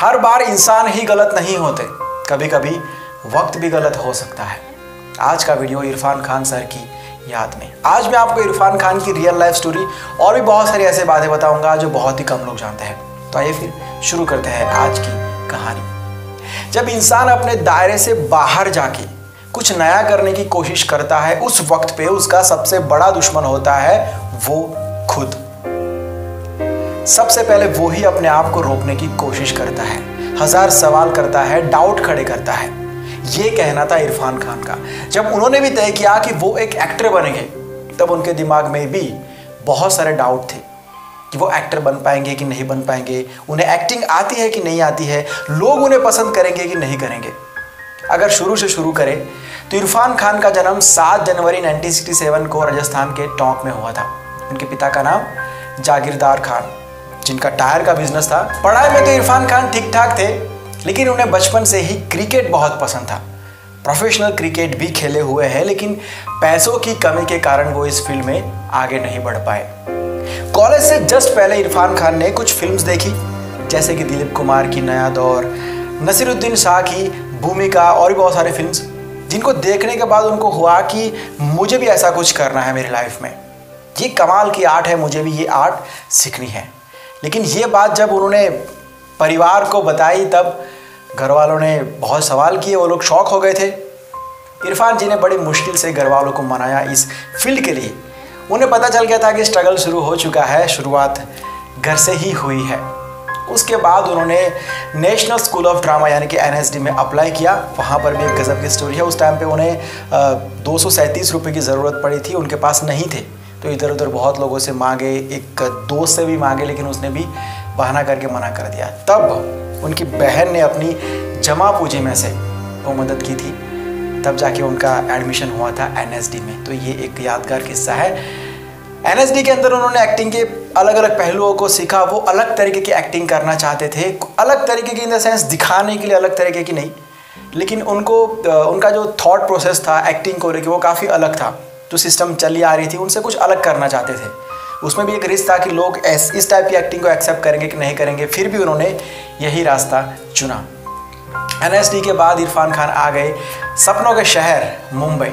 हर बार इंसान ही गलत नहीं होते। कभी कभी वक्त भी गलत हो सकता है। आज का वीडियो इरफान खान सर की याद में। आज मैं आपको इरफान खान की रियल लाइफ स्टोरी और भी बहुत सारी ऐसे बातें बताऊँगा जो बहुत ही कम लोग जानते हैं। तो आइए फिर शुरू करते हैं आज की कहानी। जब इंसान अपने दायरे से बाहर जाके कुछ नया करने की कोशिश करता है, उस वक्त पे उसका सबसे बड़ा दुश्मन होता है वो खुद। सबसे पहले वो ही अपने आप को रोकने की कोशिश करता है। हज़ार सवाल करता है डाउट खड़े करता है। ये कहना था इरफान खान का। जब उन्होंने भी तय किया कि वो एक एक्टर बनेंगे, तब उनके दिमाग में भी बहुत सारे डाउट थे कि वो एक्टर बन पाएँगे कि नहीं बन पाएँगे। उन्हें एक्टिंग आती है कि नहीं आती है, लोग उन्हें पसंद करेंगे कि नहीं करेंगे। अगर शुरू से शुरू करें तो इरफान खान का जन्म 7 जनवरी 1967 को राजस्थान के टोंक में हुआ था। उनके पिता का नाम जागीरदार खान। जिनका टायर का बिज़नेस था, पढ़ाई में तो इरफान खान ठीक ठाक थे, लेकिन उन्हें बचपन से ही क्रिकेट बहुत पसंद था। प्रोफेशनल क्रिकेट भी खेले हुए हैं, लेकिन पैसों की कमी के कारण वो इस फ़ील्ड में आगे नहीं बढ़ पाए। कॉलेज से जस्ट पहले इरफान खान ने कुछ फिल्म्स देखी, जैसे कि दिलीप कुमार की नया दौर, नसीरुद्दीन शाह की भूमिका, और भी बहुत सारे फिल्म्स जिनको देखने के बाद उनको हुआ कि मुझे भी ऐसा कुछ करना है मेरी लाइफ में। ये कमाल की आर्ट है, मुझे भी ये आर्ट सीखनी है। लेकिन ये बात जब उन्होंने परिवार को बताई, तब घर वालों ने बहुत सवाल किए, वो लोग शौक हो गए थे। इरफान जी ने बड़ी मुश्किल से घर वालों को मनाया इस फ़ील्ड के लिए। उन्हें पता चल गया था कि स्ट्रगल शुरू हो चुका है, शुरुआत घर से ही हुई है। उसके बाद उन्होंने नेशनल स्कूल ऑफ़ ड्रामा यानी कि एन में अप्लाई किया। वहाँ पर भी एक गज़ब की स्टोरी है। उस टाइम पे उन्हें दो सौ की ज़रूरत पड़ी थी, उनके पास नहीं थे। तो इधर उधर बहुत लोगों से मांगे, एक दोस्त से भी मांगे, लेकिन उसने भी बहाना करके मना कर दिया। तब उनकी बहन ने अपनी जमा पूंजी में से वो मदद की थी। तब जाके उनका एडमिशन हुआ था एनएसडी में। तो ये एक यादगार किस्सा है। एनएसडी के अंदर उन्होंने एक्टिंग के अलग अलग पहलुओं को सीखा। वो अलग तरीके की एक्टिंग करना चाहते थे। अलग तरीके की इन द सेंस दिखाने के लिए अलग तरीके की नहीं। लेकिन उनको उनका जो थॉट प्रोसेस था एक्टिंग को लेकर वो काफ़ी अलग था। जो सिस्टम चली आ रही थी, उनसे कुछ अलग करना चाहते थे। उसमें भी एक रिस्क था कि लोग ऐस, इस टाइप की एक्टिंग को एक्सेप्ट करेंगे कि नहीं करेंगे, फिर भी उन्होंने यही रास्ता चुना। एन के बाद इरफान खान आ गए सपनों के शहर, मुंबई,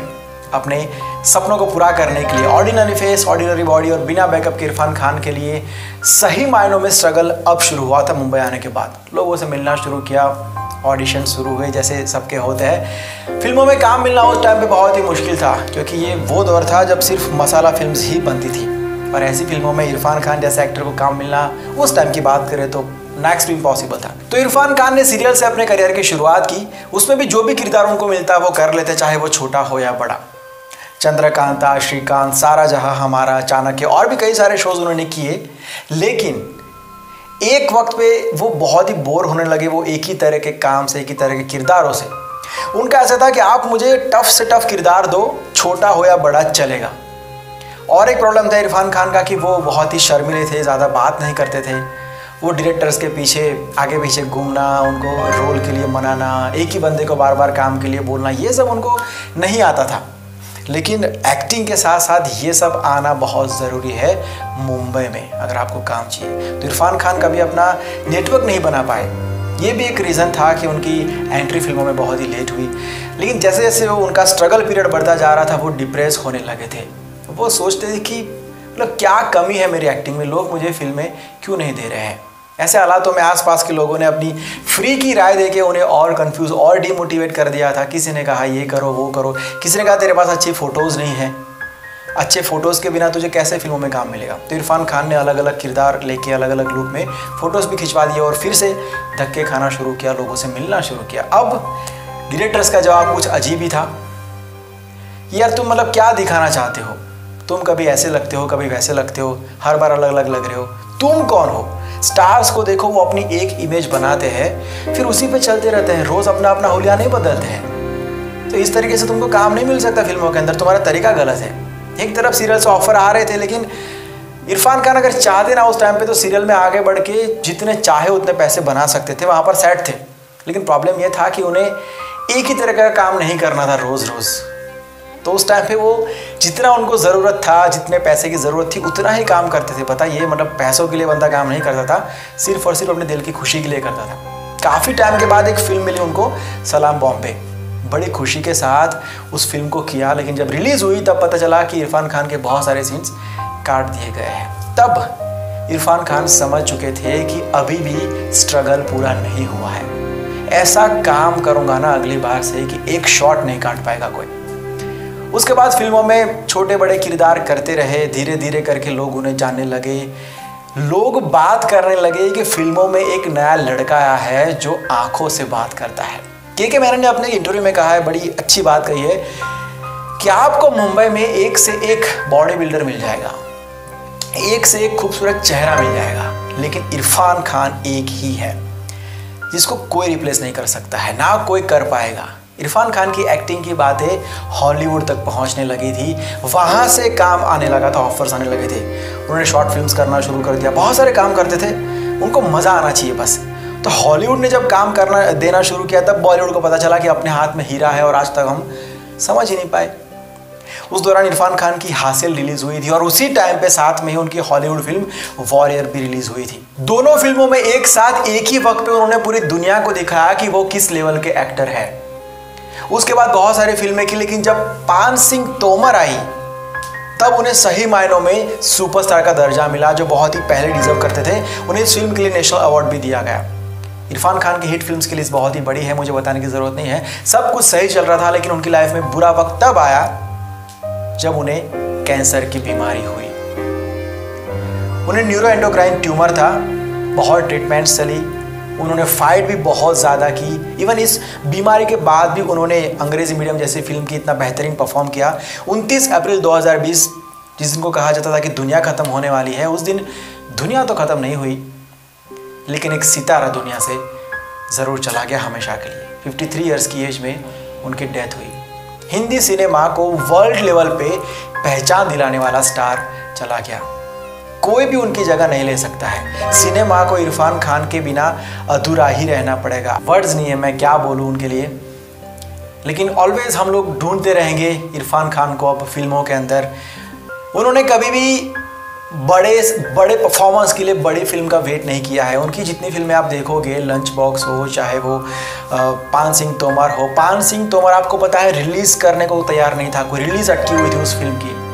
अपने सपनों को पूरा करने के लिए। ऑर्डिनरी फेस ऑर्डिनरी बॉडी और बिना बैकअप के इरफान खान के लिए सही मायनों में स्ट्रगल अब शुरू हुआ था मुंबई आने के बाद। लोगों से मिलना शुरू किया ऑडिशन शुरू हुए, जैसे सबके होते हैं। फ़िल्मों में काम मिलना उस टाइम पे बहुत ही मुश्किल था, क्योंकि ये वो दौर था जब सिर्फ़ मसाला फिल्म्स ही बनती थी। और ऐसी फ़िल्मों में इरफान खान जैसे एक्टर को काम मिलना, उस टाइम की बात करें तो नेक्स्ट इम्पॉसिबल था। तो इरफान खान ने सीरियल से अपने करियर की शुरुआत की। उसमें भी जो भी किरदार उनको मिलता, वो कर लेते, चाहे वो छोटा हो या बड़ा। चंद्रकांता, श्रीकांत, सारा जहाँ हमारा, चाणक्य, और भी कई सारे शोज़ उन्होंने किए। लेकिन एक वक्त पे वो बहुत ही बोर होने लगे वो एक ही तरह के काम से, एक ही तरह के किरदारों से। उनका ऐसा था कि आप मुझे टफ से टफ किरदार दो, छोटा हो या बड़ा चलेगा। और एक प्रॉब्लम था इरफान खान का कि वो बहुत ही शर्मिले थे, ज़्यादा बात नहीं करते थे। वो डायरेक्टर्स के पीछे, आगे पीछे घूमना, उनको रोल के लिए मनाना, एक ही बंदे को बार बार काम के लिए बोलना, ये सब उनको नहीं आता था। लेकिन एक्टिंग के साथ साथ ये सब आना बहुत ज़रूरी है मुंबई में, अगर आपको काम चाहिए। तो इरफान खान कभी अपना नेटवर्क नहीं बना पाए। ये भी एक रीज़न था कि उनकी एंट्री फ़िल्मों में बहुत ही लेट हुई। लेकिन जैसे जैसे वो उनका स्ट्रगल पीरियड बढ़ता जा रहा था, वो डिप्रेस होने लगे थे। वो सोचते थे कि मतलब क्या कमी है मेरी एक्टिंग में? लोग मुझे फ़िल्में क्यों नहीं दे रहे हैं? ऐसे हालातों में आसपास के लोगों ने अपनी फ्री की राय देके उन्हें और कंफ्यूज और डीमोटिवेट कर दिया था। किसी ने कहा, ये करो, वो करो। किसी ने कहा, तेरे पास अच्छी फ़ोटोज़ नहीं है। अच्छे फ़ोटोज़ के बिना तुझे कैसे फ़िल्मों में काम मिलेगा? तो इरफान खान ने अलग अलग किरदार लेके अलग अलग लुक में फ़ोटोज़ भी खिंचवा दिए और फिर से धक्के खाना शुरू किया, लोगों से मिलना शुरू किया। अब डायरेक्टर्स का जवाब कुछ अजीब ही था। यार, तुम मतलब क्या दिखाना चाहते हो? तुम कभी ऐसे लगते हो, कभी वैसे लगते हो, हर बार अलग अलग लग रहे हो। तुम कौन हो? स्टार्स को देखो, वो अपनी एक इमेज बनाते हैं, फिर उसी पे चलते रहते हैं। रोज अपना अपना होलिया नहीं बदलते हैं। तो इस तरीके से तुमको काम नहीं मिल सकता फ़िल्मों के अंदर। तुम्हारा तरीका गलत है। एक तरफ़ सीरियल से ऑफ़र आ रहे थे, लेकिन इरफान खान अगर चाहते ना उस टाइम पे तो सीरियल में आगे बढ़ के जितने चाहे उतने पैसे बना सकते थे। वहाँ पर सेट थे। लेकिन प्रॉब्लम यह था कि उन्हें एक ही तरह का काम नहीं करना था रोज़ रोज़ तो उस टाइम पे वो जितना उनको ज़रूरत था, जितने पैसे की ज़रूरत थी, उतना ही काम करते थे। पता ये मतलब पैसों के लिए बंदा काम नहीं करता था, सिर्फ़ और सिर्फ़ अपने दिल की खुशी के लिए करता था। काफ़ी टाइम के बाद एक फ़िल्म मिली उनको, सलाम बॉम्बे। बड़ी खुशी के साथ उस फ़िल्म को किया, लेकिन जब रिलीज़ हुई, तब पता चला कि इरफान खान के बहुत सारे सीन्स काट दिए गए हैं। तब इरफान खान समझ चुके थे कि अभी भी स्ट्रगल पूरा नहीं हुआ है। ऐसा काम करूँगा ना अगली बार से कि एक शॉट नहीं काट पाएगा कोई। उसके बाद फ़िल्मों में छोटे बड़े किरदार करते रहे धीरे धीरे करके लोग उन्हें जानने लगे। लोग बात करने लगे कि फ़िल्मों में एक नया लड़का आया है जो आँखों से बात करता है। के के मैंने अपने इंटरव्यू में कहा है, बड़ी अच्छी बात कही है कि आपको मुंबई में एक से एक बॉडी बिल्डर मिल जाएगा। एक से एक खूबसूरत चेहरा मिल जाएगा, लेकिन इरफान खान एक ही है, जिसको कोई रिप्लेस नहीं कर सकता है, ना कोई कर पाएगा। इरफान खान की एक्टिंग की बातें हॉलीवुड तक पहुँचने लगी थी। वहाँ से काम आने लगा था ऑफर्स आने लगे थे। उन्होंने शॉर्ट फिल्म्स करना शुरू कर दिया। बहुत सारे काम करते थे। उनको मज़ा आना चाहिए बस। तो हॉलीवुड ने जब काम करना, देना शुरू किया, तब बॉलीवुड को पता चला कि अपने हाथ में हीरा है और आज तक हम समझ ही नहीं पाए। उस दौरान इरफान खान की हासिल रिलीज़ हुई थी और उसी टाइम पे साथ में ही उनकी हॉलीवुड फ़िल्म वॉरियर भी रिलीज़ हुई थी। दोनों फ़िल्मों में एक साथ एक ही वक्त पे उन्होंने पूरी दुनिया को दिखाया कि वो किस लेवल के एक्टर है। उसके बाद बहुत सारी फ़िल्में की, लेकिन जब पान सिंह तोमर आई, तब उन्हें सही मायनों में सुपरस्टार का दर्जा मिला, जो बहुत ही पहले डिजर्व करते थे। उन्हें इस फ़िल्म के लिए नेशनल अवार्ड भी दिया गया। इरफान खान की हिट फिल्म्स की लिस्ट बहुत ही बड़ी है, मुझे बताने की ज़रूरत नहीं है। सब कुछ सही चल रहा था, लेकिन उनकी लाइफ में बुरा वक्त तब आया, जब उन्हें कैंसर की बीमारी हुई। उन्हें न्यूरो ट्यूमर था, बहुत ट्रीटमेंट चली। उन्होंने फाइट भी बहुत ज़्यादा की। इवन इस बीमारी के बाद भी उन्होंने अंग्रेज़ी मीडियम जैसी फ़िल्म की इतना बेहतरीन परफॉर्म किया। 29 अप्रैल 2020 जिस दिन को कहा जाता था कि दुनिया ख़त्म होने वाली है, उस दिन दुनिया तो ख़त्म नहीं हुई, लेकिन एक सितारा दुनिया से ज़रूर चला गया हमेशा के लिए। 53 इयर्स की एज में उनकी डेथ हुई। हिंदी सिनेमा को वर्ल्ड लेवल पे पहचान दिलाने वाला स्टार चला गया। कोई भी उनकी जगह नहीं ले सकता है। सिनेमा को इरफान खान के बिना अधूरा ही रहना पड़ेगा। वर्ड्स नहीं है, मैं क्या बोलूँ उनके लिए? लेकिन ऑलवेज हम लोग ढूंढते रहेंगे इरफान खान को अब फ़िल्मों के अंदर। उन्होंने कभी भी बड़े बड़े परफॉर्मेंस के लिए बड़ी फ़िल्म का वेट नहीं किया है। उनकी जितनी फ़िल्में आप देखोगे लंच बॉक्स हो, चाहे वो पान सिंह तोमर हो, पान सिंह तोमर आपको पता है रिलीज़ करने को तैयार नहीं था। कोई रिलीज़ अटकी हुई थी उस फ़िल्म की।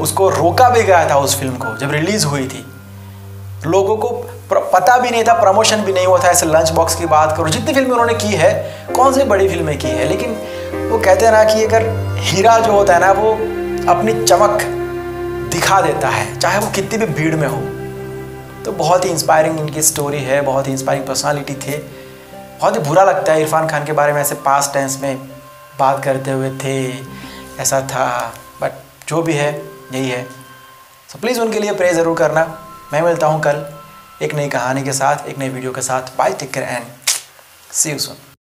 उसको रोका भी गया था उस फ़िल्म को, जब रिलीज़ हुई थी। लोगों को पता भी नहीं था प्रमोशन भी नहीं हुआ था, ऐसे लंच बॉक्स की बात करो, जितनी फ़िल्में उन्होंने की है, कौन सी बड़ी फ़िल्में की है, लेकिन वो कहते हैं ना कि अगर हीरा जो होता है ना, वो अपनी चमक दिखा देता है, चाहे वो कितनी भी भीड़ में हो। तो बहुत ही इंस्पायरिंग इनकी स्टोरी है, बहुत ही इंस्पायरिंग पर्सनालिटी थे। बहुत ही बुरा लगता है इरफान खान के बारे में, ऐसे पास टेंस में बात करते हुए थे, ऐसा था। बट जो भी है यही है। सो प्लीज़ उनके लिए प्रे ज़रूर करना। मैं मिलता हूँ कल एक नई कहानी के साथ, एक नई वीडियो के साथ। Bye take care and see you soon